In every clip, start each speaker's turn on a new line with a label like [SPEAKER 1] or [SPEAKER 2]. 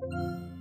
[SPEAKER 1] Música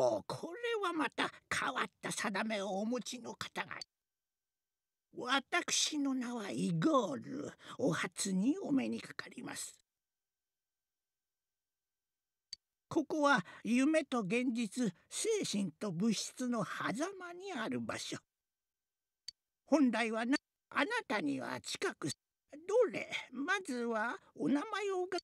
[SPEAKER 1] おおこれはまた変わった定めをお持ちの方が。私の名はイゴール。お初にお目にかかります。ここは夢と現実精神と物質の狭間にある場所。本来はなあなたには近くどれまずはお名前をが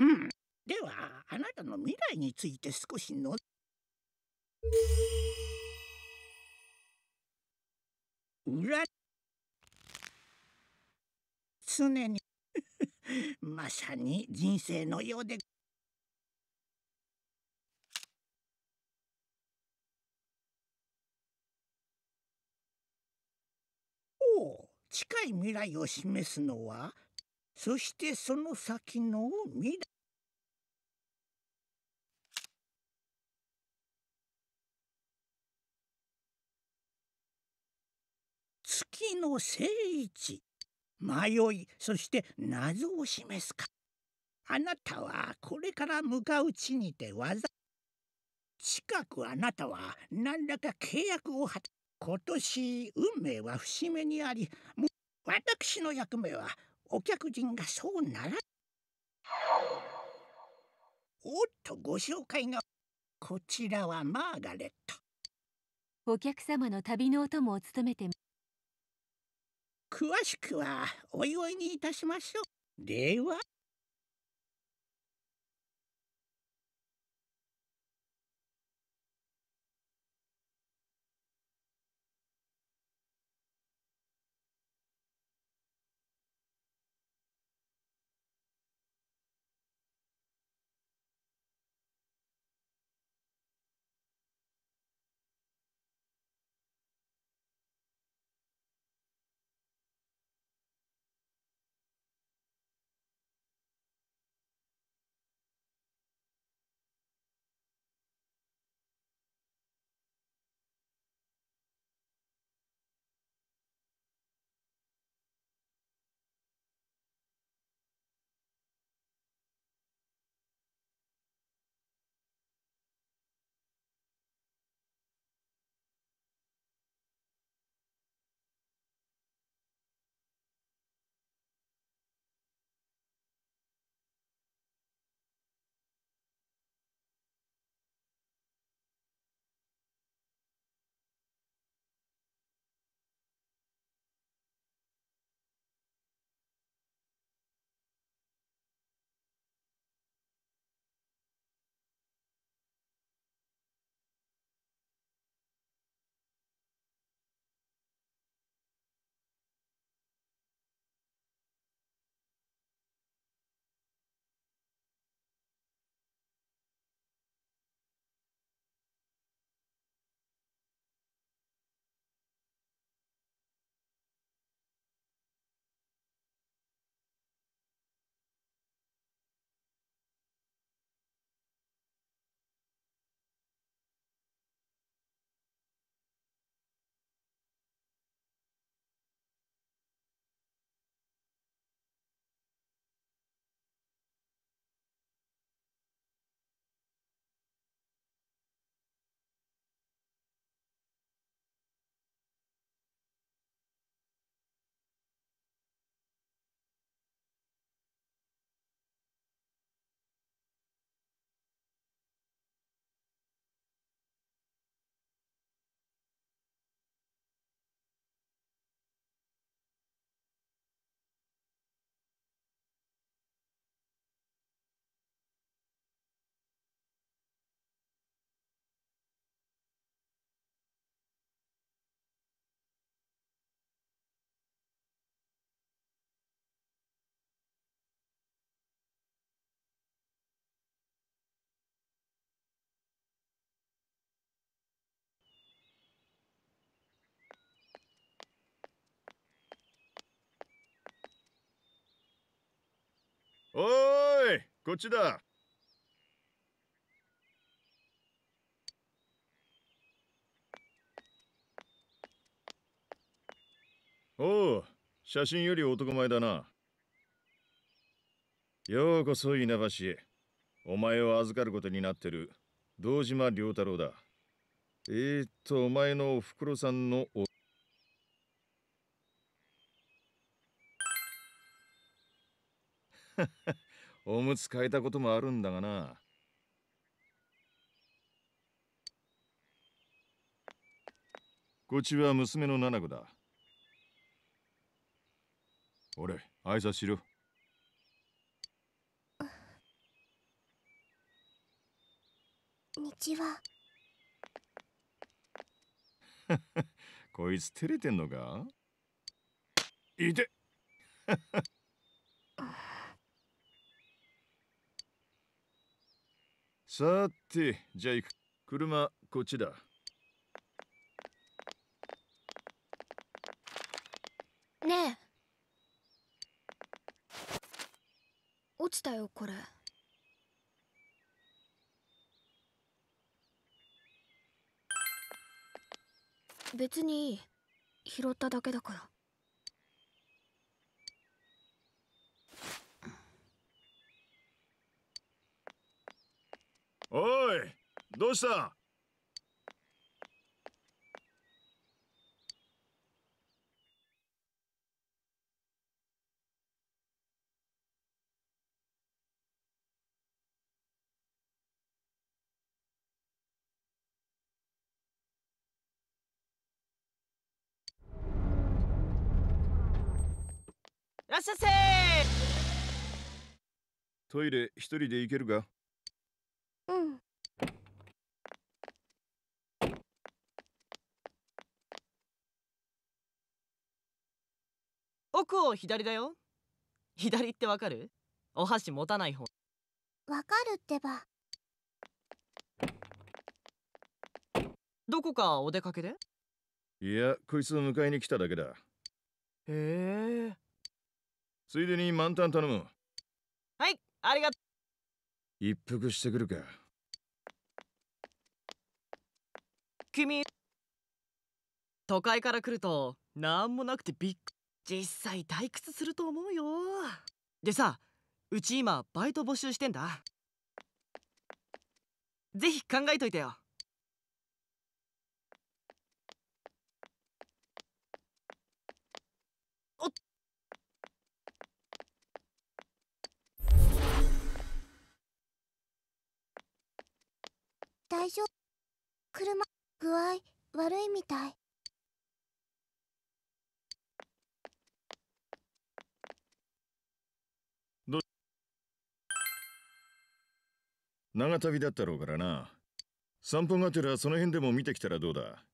[SPEAKER 1] うん、ではあなたの未来について少しの。裏。常に。まさに人生のようで。おお近い未来を示すのは？そしてその先の未来月の聖地。迷い。そして謎を示すか。あなたはこれから向かう地にて技近くあなたは何らか契約を果た。今年運命は節目にあり私の役目はお客人がそうならおっとご紹介が。こちらはマーガレット。
[SPEAKER 2] お客様の旅のお供を務めて
[SPEAKER 1] 詳しくはおいおいにいたしましょう。では
[SPEAKER 3] こっちだ。おう写真より男前だな。ようこそ稲橋へ。お前を預かることになってる堂島良太郎だ。えー、っとお前のおふくろさんのお おむつ変えたこともあるんだがな。こっちは娘の七子だ。俺挨拶しろ。
[SPEAKER 4] 日は？
[SPEAKER 3] こいつ照れてんのか？いて さてじゃあ行く。車こっちだ。
[SPEAKER 4] ねえ。落ちたよこれ。別にいい。拾っただけだから。
[SPEAKER 3] おいどうした？
[SPEAKER 5] いらっしゃいせ
[SPEAKER 3] トイレ一人で行けるか
[SPEAKER 4] うん
[SPEAKER 5] 奥を左だよ。左ってわかる？お箸持たない方。
[SPEAKER 4] わかるってば。
[SPEAKER 5] どこかお出かけで？
[SPEAKER 3] いやこいつを迎えに来ただけだ。
[SPEAKER 5] へえ。
[SPEAKER 3] ついでに満タン頼む。
[SPEAKER 5] はいありがと
[SPEAKER 3] 一服してくるか。
[SPEAKER 5] 君都会から来るとなんもなくてびっく実際退屈すると思うよ。でさうち今バイト募集してんだ。ぜひ考えといてよ。
[SPEAKER 4] 大丈夫。車具合悪いみたい。
[SPEAKER 3] 長旅だったろうからな。散歩がてらその辺でも見てきたらどうだ？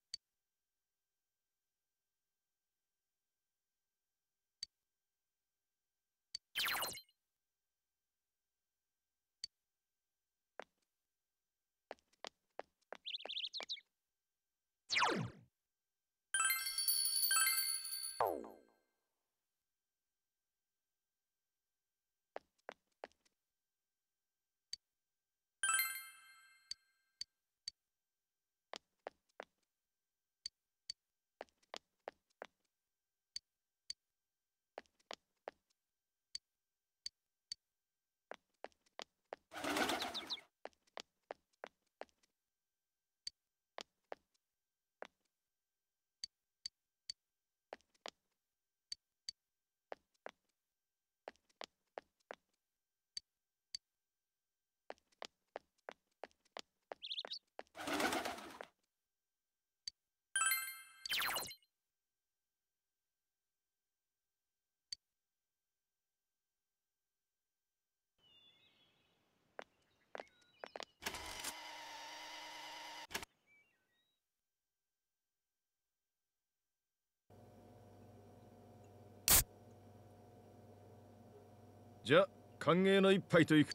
[SPEAKER 3] じゃ歓迎の一杯といく。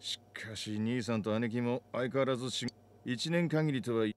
[SPEAKER 3] しかし兄さんと姉貴も相変わらずし一年限りとはい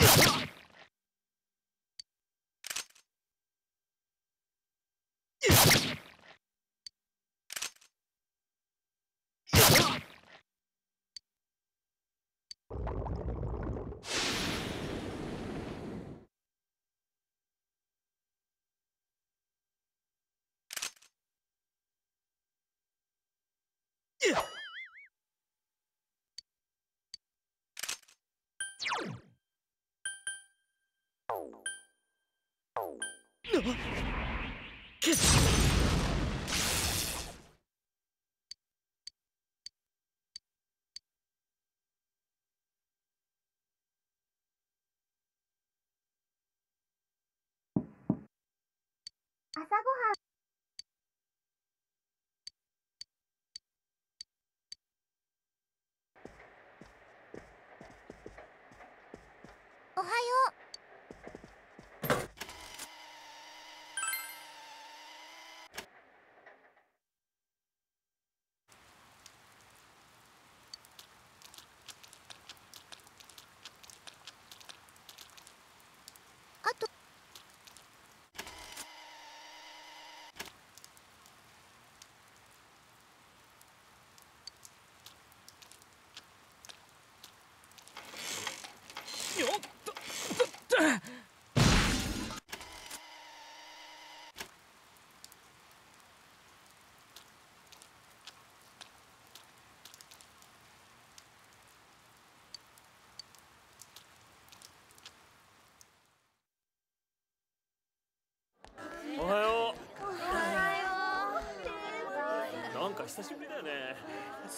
[SPEAKER 3] Yeah.
[SPEAKER 4] 朝ごはんおはようあと
[SPEAKER 5] よっととと
[SPEAKER 6] おはようなんか久しぶりだよね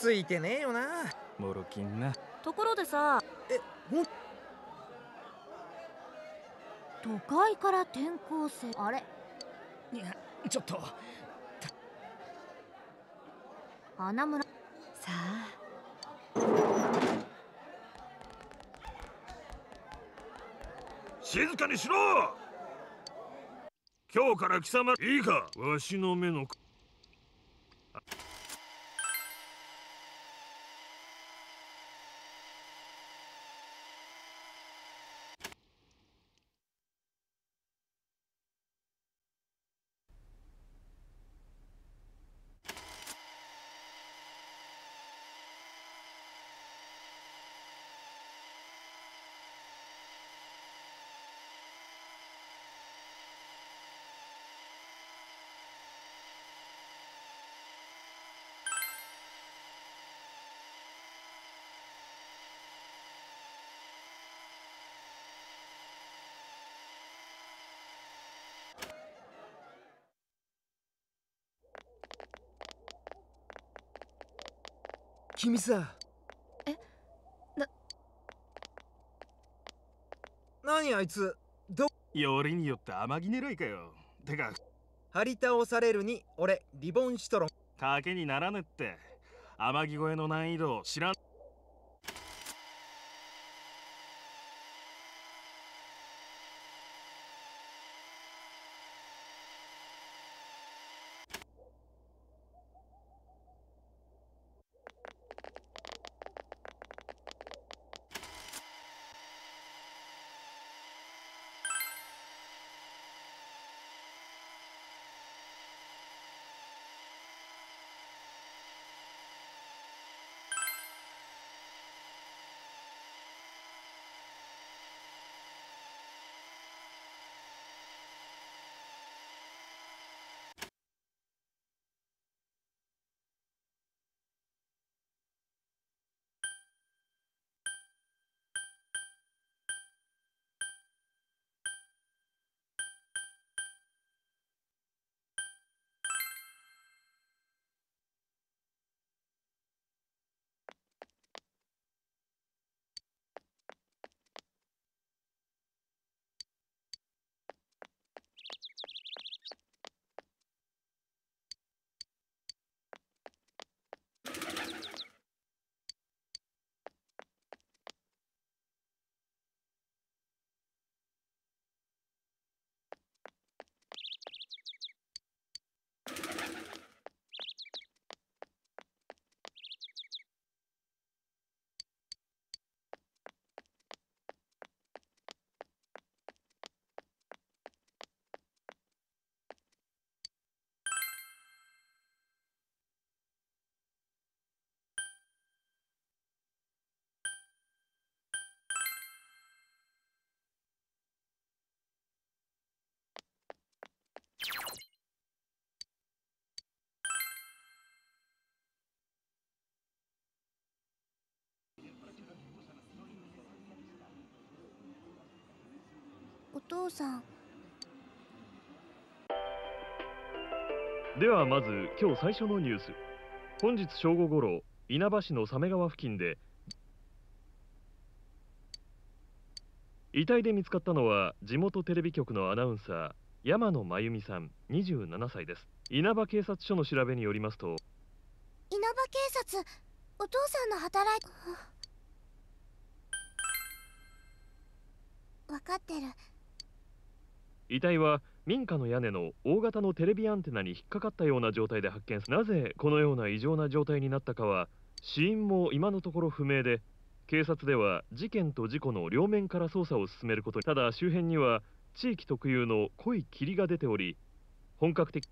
[SPEAKER 7] ついてねえよな。
[SPEAKER 6] モロキンな。
[SPEAKER 2] ところでさ
[SPEAKER 7] えほん。
[SPEAKER 2] 都会から転校生あれ？
[SPEAKER 1] いやちょっと。
[SPEAKER 2] 花村。さあ。
[SPEAKER 6] 静かにしろ。今日から貴様いいか？わしの目の
[SPEAKER 7] 君さ。
[SPEAKER 2] え？な。
[SPEAKER 7] 何あいつ？ど
[SPEAKER 6] よりによって天城狙いかよ。てか。
[SPEAKER 7] 張り倒されるに俺リボンシトロン。
[SPEAKER 6] 賭けにならねって。天城越えの難易度を知らん
[SPEAKER 4] 父さん。
[SPEAKER 8] ではまず今日最初のニュース。本日正午ごろ稲葉市の鮫川付近で遺体で見つかったのは地元テレビ局のアナウンサー山野真由美さん27歳です。稲葉警察署の調べによりますと
[SPEAKER 4] 稲葉警察お父さんの働い分かってる
[SPEAKER 8] 遺体は民家の屋根の大型のテレビアンテナに引っかかったような状態で発見なぜこのような異常な状態になったかは死因も今のところ不明で警察では事件と事故の両面から捜査を進めること。にただ周辺には地域特有の濃い霧が出ており本格的。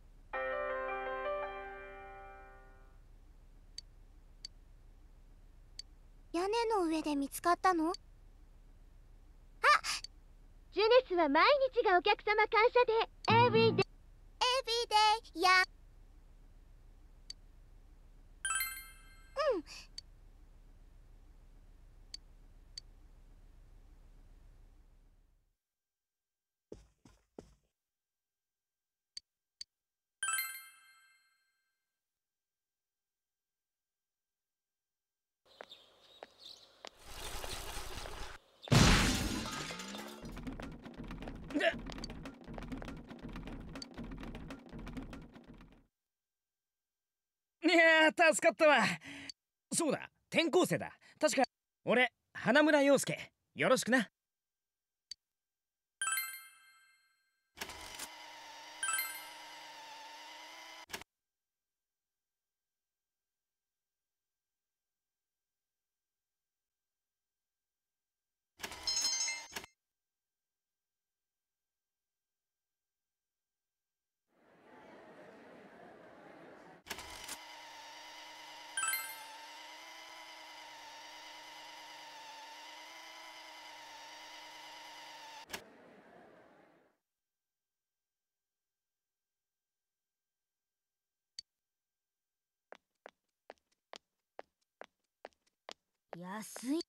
[SPEAKER 4] 屋根の上で見つかったの？
[SPEAKER 9] ジュネスは毎日がお客様感謝で。Every day.
[SPEAKER 4] エビデイや
[SPEAKER 5] いやー助かったわ。そうだ転校生だ。確か俺花村陽介。よろしくな。
[SPEAKER 9] 安い。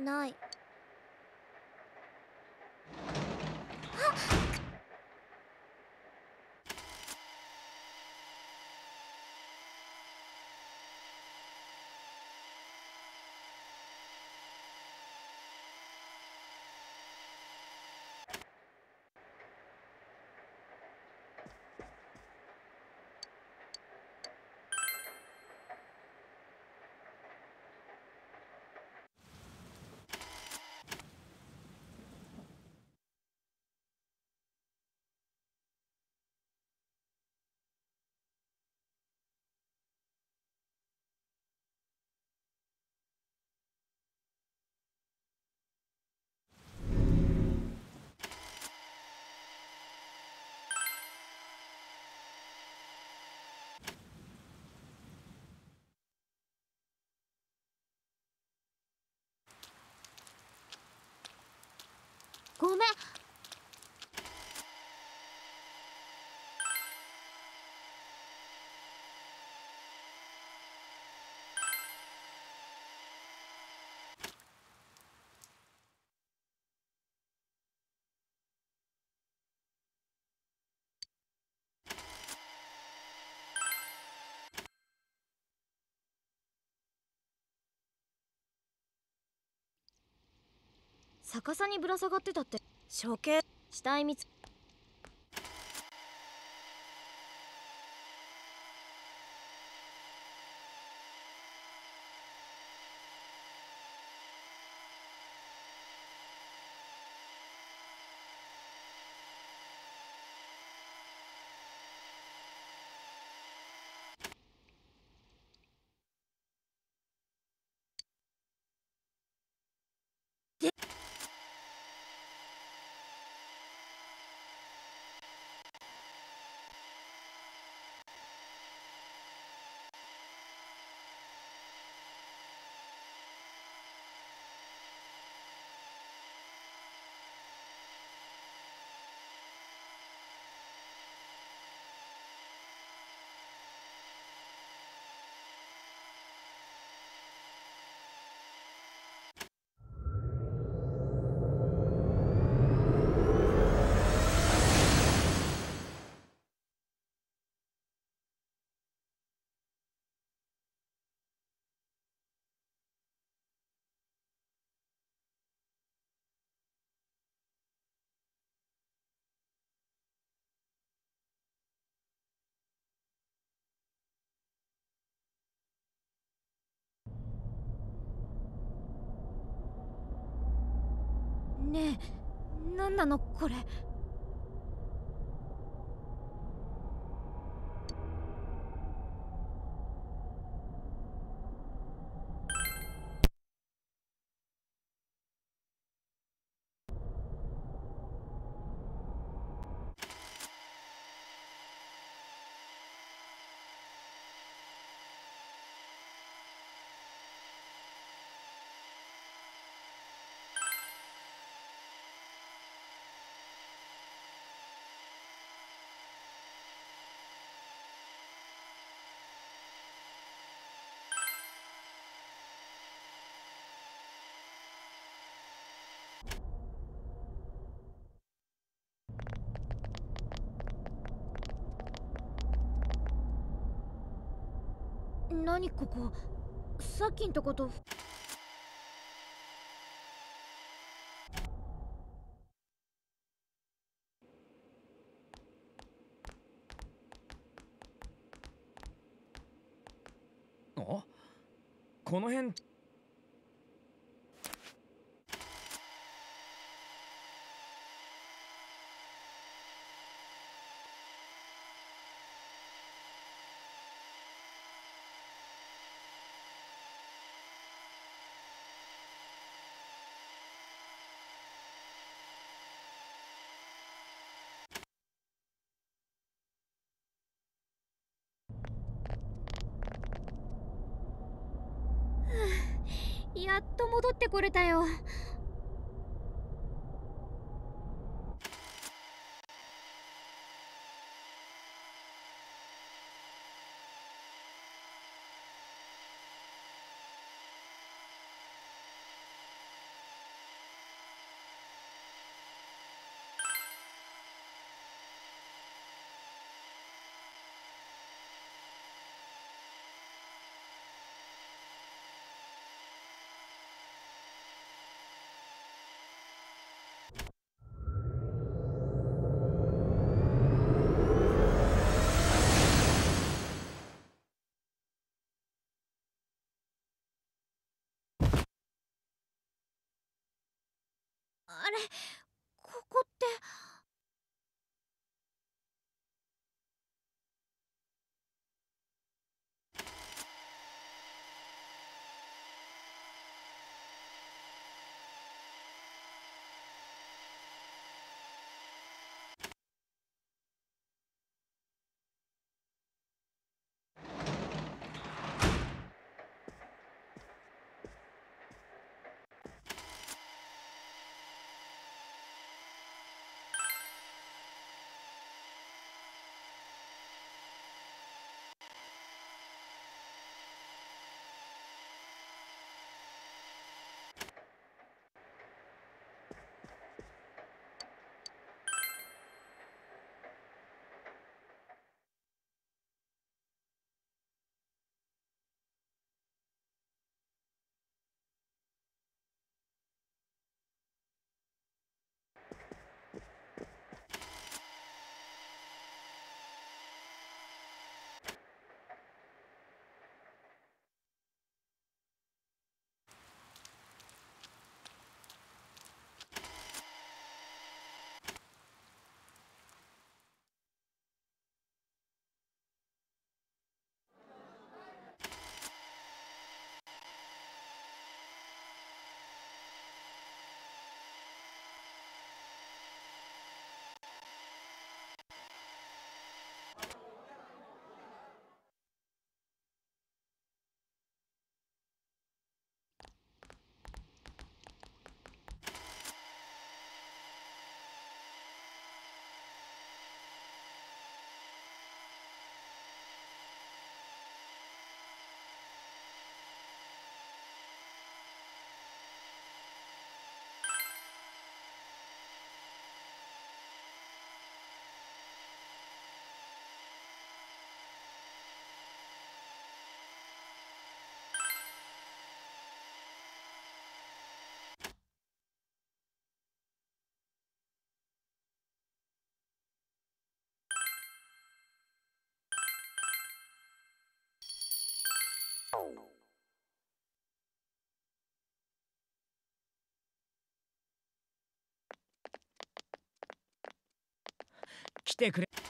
[SPEAKER 4] ない。
[SPEAKER 9] めん逆さにぶら下がってたって。処刑死体見つ
[SPEAKER 2] ねえ何なのこれ。何ここ？さっきんとこと。
[SPEAKER 10] あ？この辺
[SPEAKER 2] やっと戻ってこれたよ。れここって来
[SPEAKER 10] てくれ。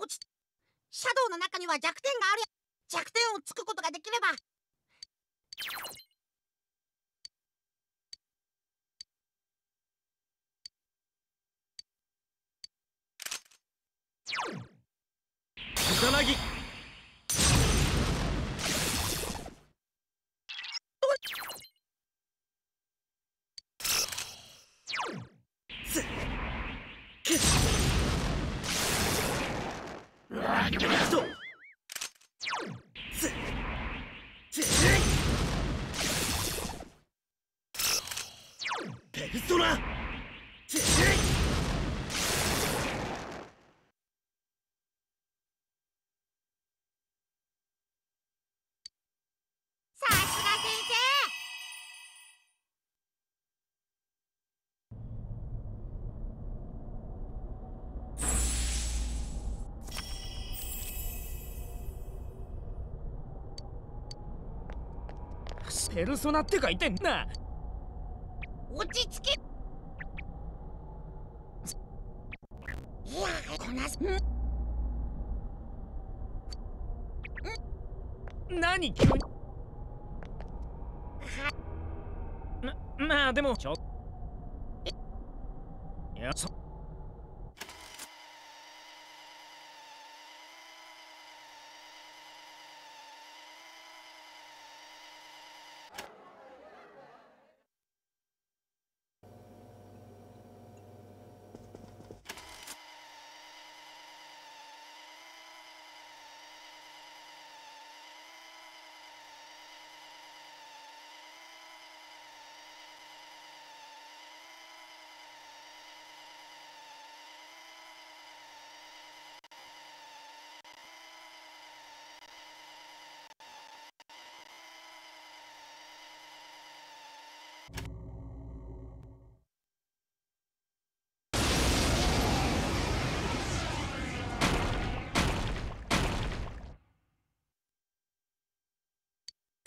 [SPEAKER 11] 落ちシャドウの中には弱点がある弱点をつくことができれば。
[SPEAKER 10] 草薙
[SPEAKER 12] ペルソナ
[SPEAKER 10] って書いてんな。
[SPEAKER 11] 落ち着け。いやこなす
[SPEAKER 10] 何急に？ままあでもちょ。いやそ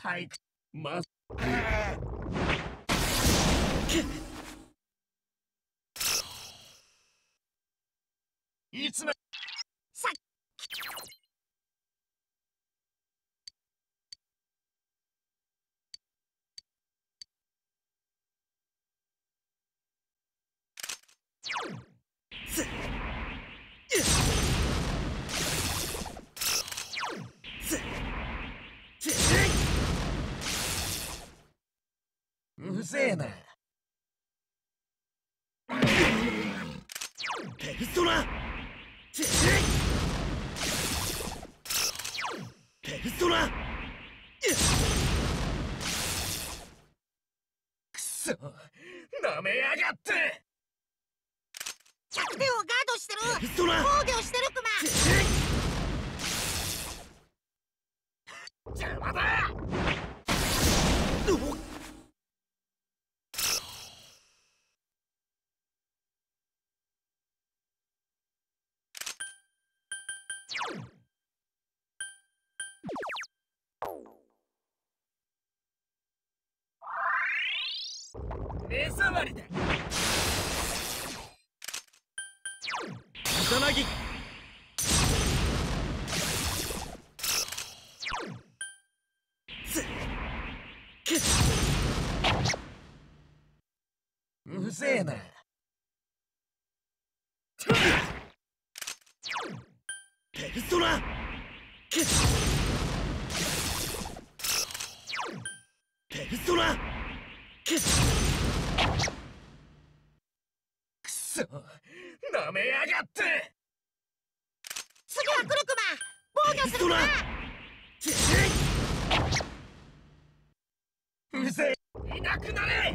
[SPEAKER 13] 退屈まいつま
[SPEAKER 11] さ
[SPEAKER 7] うぜえな。
[SPEAKER 14] ペルソナペルソナ
[SPEAKER 13] くそなめやがって。
[SPEAKER 11] 弱点をガードしてる。防御してるクマ。
[SPEAKER 13] 邪魔だ目障りだ
[SPEAKER 5] 草薙
[SPEAKER 13] うぜえな。
[SPEAKER 14] ペルソナ。ペルソナ
[SPEAKER 13] くそなめやがって。
[SPEAKER 11] 次は来るクマ防御するクマ
[SPEAKER 13] うぜえ。いなくなれ